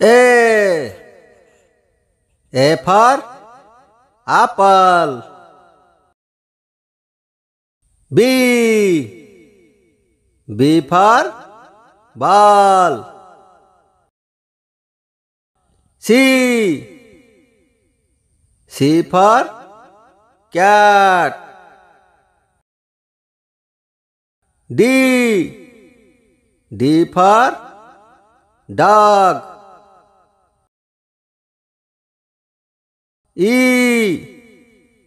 A. A for apple. B. B for ball. C. C for cat. D. D for dog. E.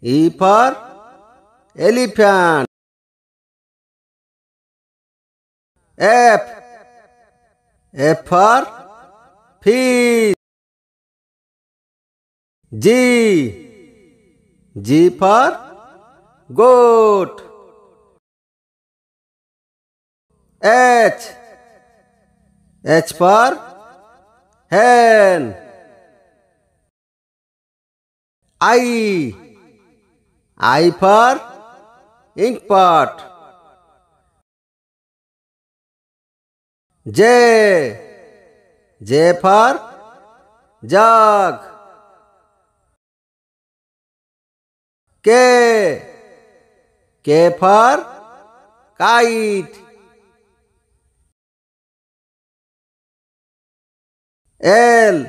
E for elephant. F. F for fish. G. G for goat. H. H for hen. I. I for ink pot. J. J for jug. K. K for kite. L.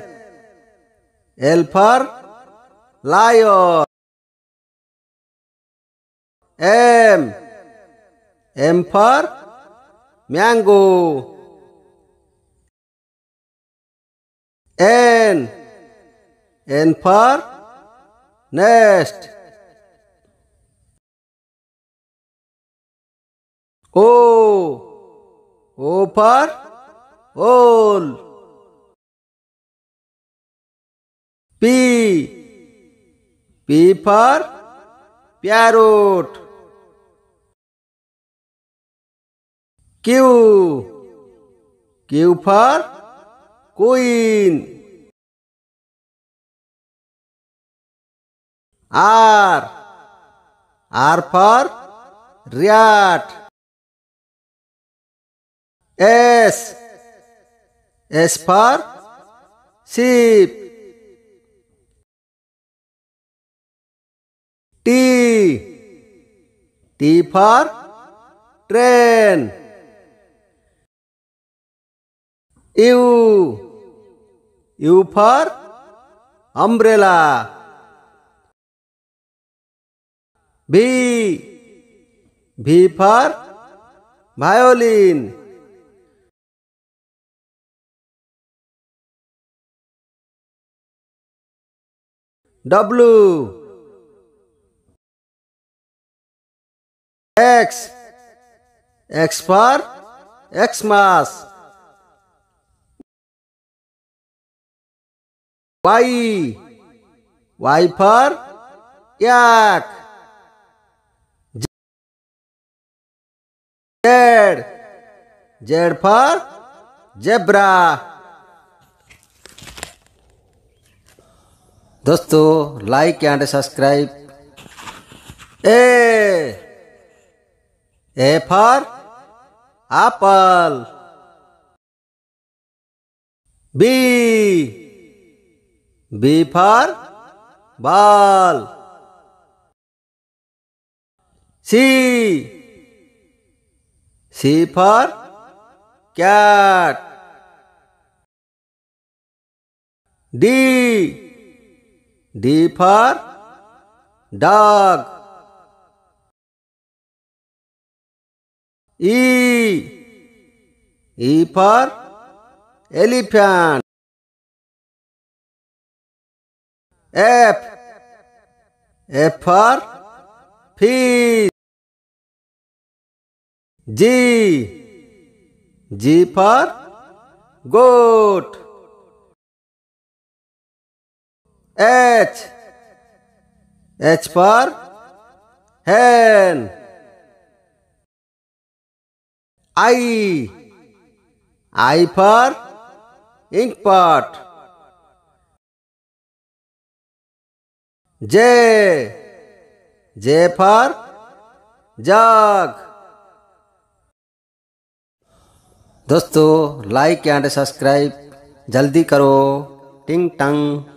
L for lion M M for mango N N for nest O O for owl P P for parrot Q Q for queen R R for rat S S for ship T. T for train. U. U for umbrella. V. V for violin. W. X. X for x mass Y. Y for Yak. Z. Z for Zebra. दोस्तों like and subscribe A A for apple. B. B for ball. C. C for cat. D. D for dog. E. E for elephant. F. F for fish. G. G for goat. H. H for hen. I I for ink pot J J for jug दोस्तों like and subscribe जल्दी करो टिंग टंग